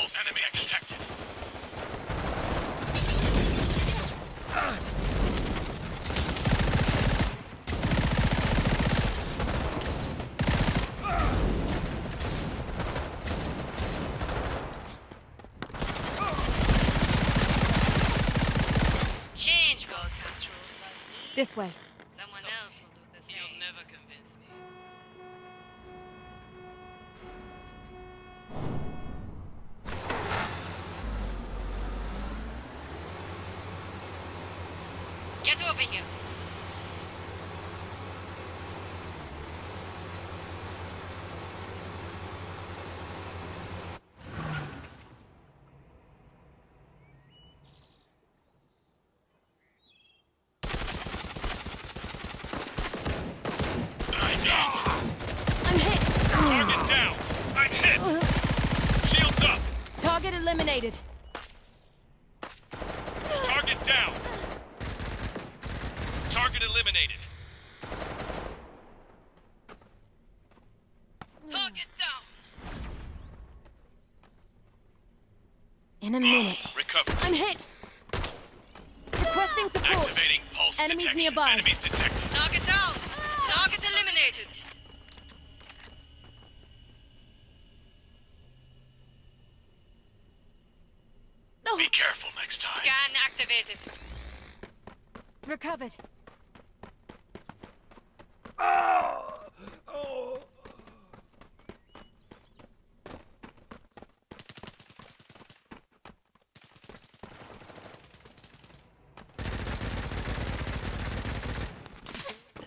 pulse Enemy detected. Change road controls. This way. Get over here. I'm hit. I'm hit. Target down. I'm hit. Shields up. Target eliminated. Target down. Target eliminated. Target down. In a minute. Recover. I'm hit. Requesting support. Activating pulse Enemies detection. nearby. Enemies detected. Target down. Target eliminated. Oh, Be careful next time. Scan activated. recovered.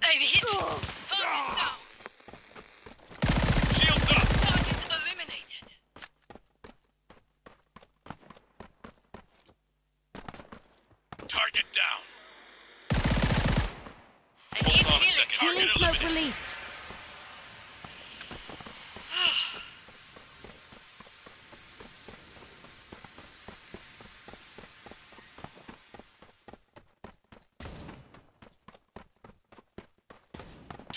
I'm hit. Target down. Shields up. Target eliminated. Target down. I need Hold on a healing. second. Healing Target smoke eliminated. released.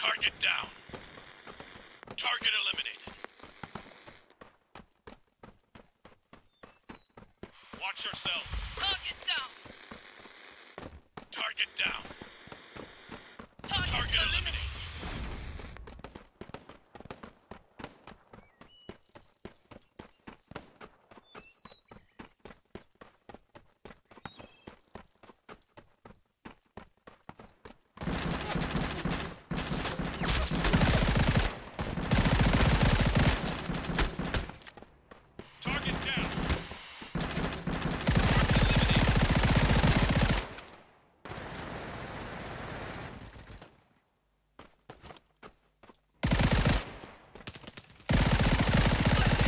Target down. Target eliminated. Watch yourself. Target down. Target down. Target, Target eliminated. Target down.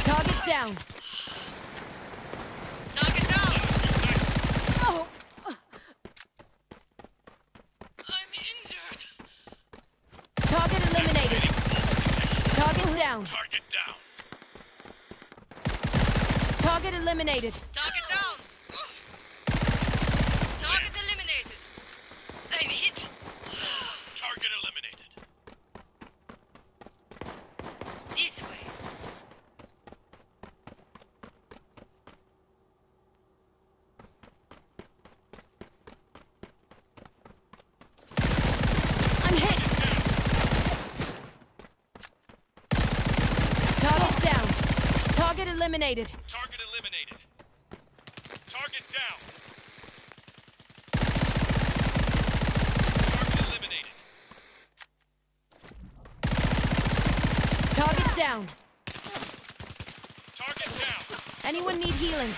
Eliminated. Target down. Target down. Oh, I'm injured. target eliminated. Target down. Target down. Target eliminated. Target down. Target eliminated. I'm hit. Target eliminated. This way. I'm hit. Target down. Target eliminated. Target eliminated. Target down. Target eliminated. Target down. Target down. Anyone need healing?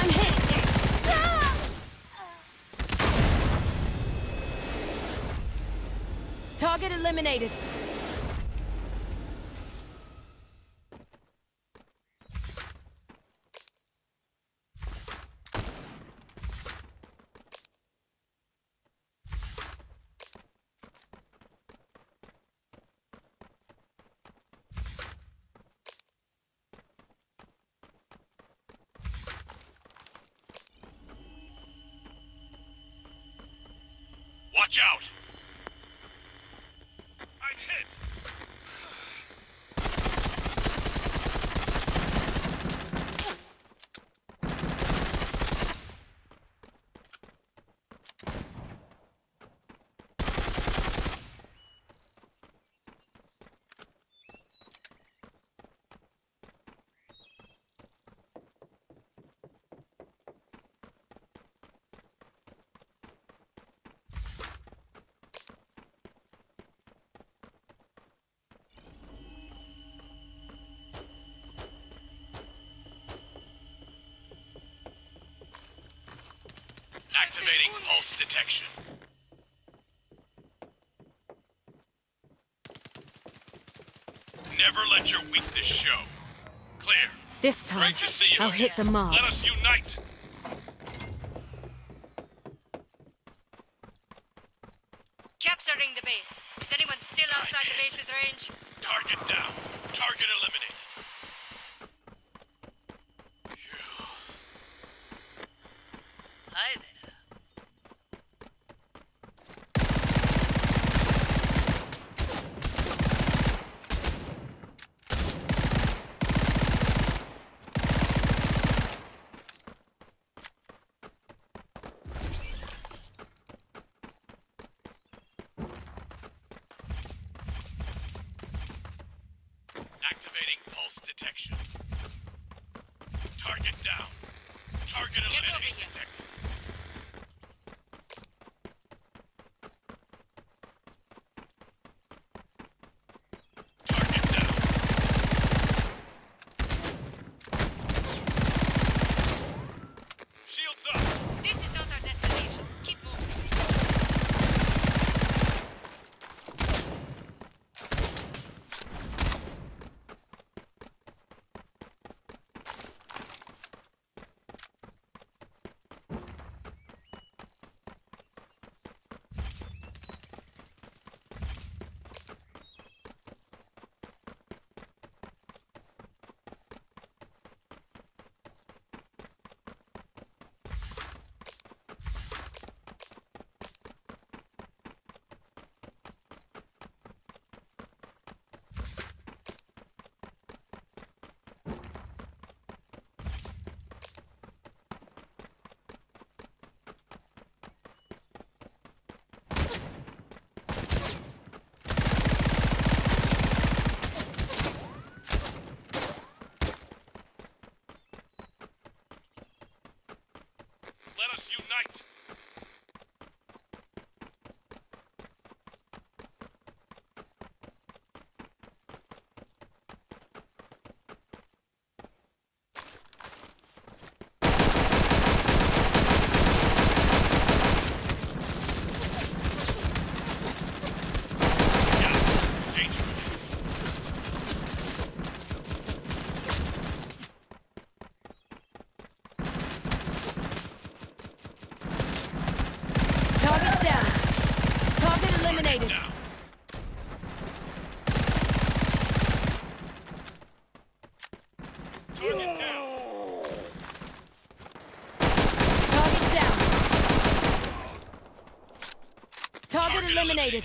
I'm hit. Ah! Target eliminated. Watch out! Activating pulse detection. Never let your weakness show. Clear. This time, Great to see you. I'll hit the mob. Let us unite. Capturing the base. Is anyone still outside the base's range? Target down. Target eliminated. Eliminated.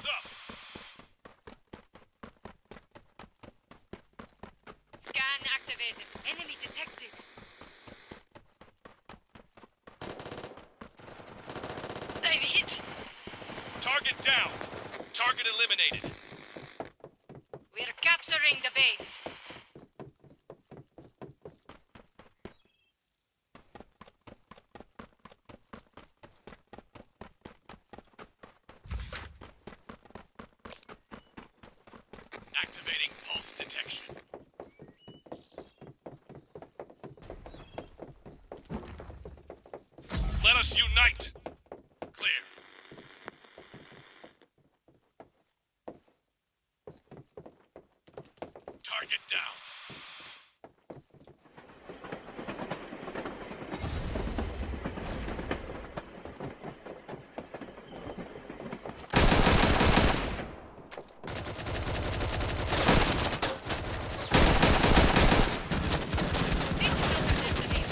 Shields up. Scan activated. Enemy detected. I'm hit. Target down. Target eliminated. We're capturing the base. Activating pulse detection. Let us unite. Clear. Target down. This is not our destination.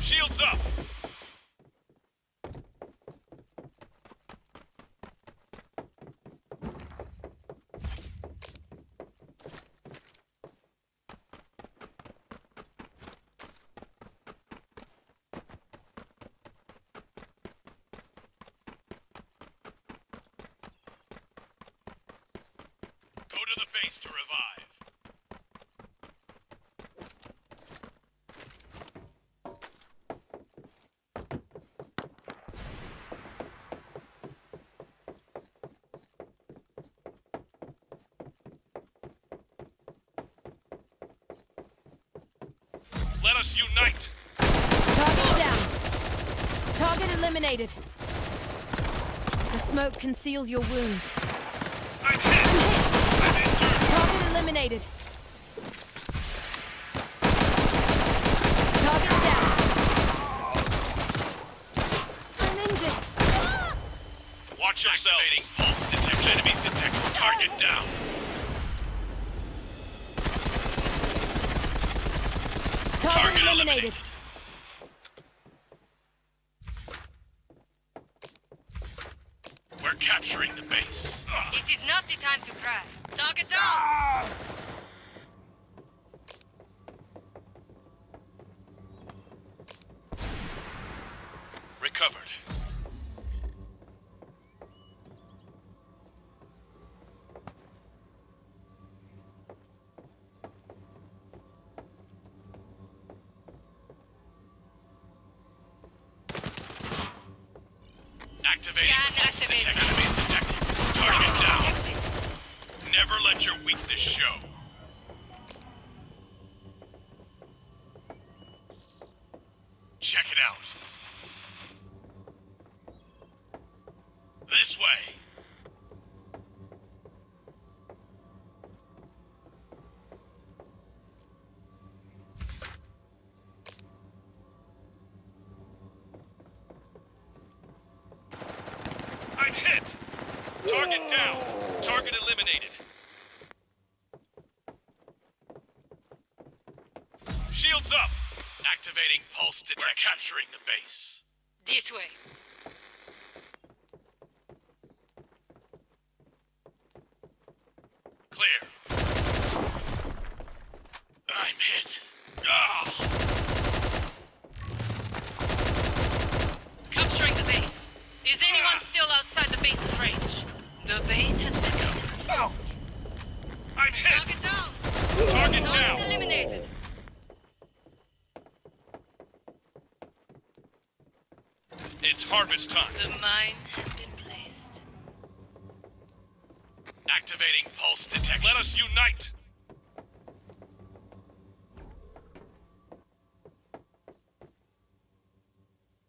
Shields up! Go to revive. Let us unite! Target down. Target eliminated. The smoke conceals your wounds. I'm hit! I'm injured! Target eliminated. Target down. I'm injured. Watch yourselves! Pulse detected. Enemies detected. Target down! Target eliminated. We're capturing the base. It is not the time to cry. Target down! Recovered. Activating. Scan activated. detect- Enemies detected. Target down. Never let your weakness show. Check it out. This way. I'm hit. Target down. Target eliminated. Shields up. Activating pulse detection. We're capturing the base. This way. Clear. I'm hit. Ah! Capturing the base. Is anyone still outside the base's range? The base has been Ouch! I'm hit. Target down! Target Target down. eliminated. It's harvest time. The mine has been placed. Activating pulse detection. Let us unite.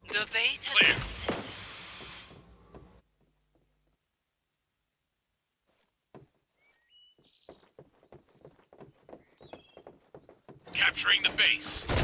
The bait has Clear. Capturing the base.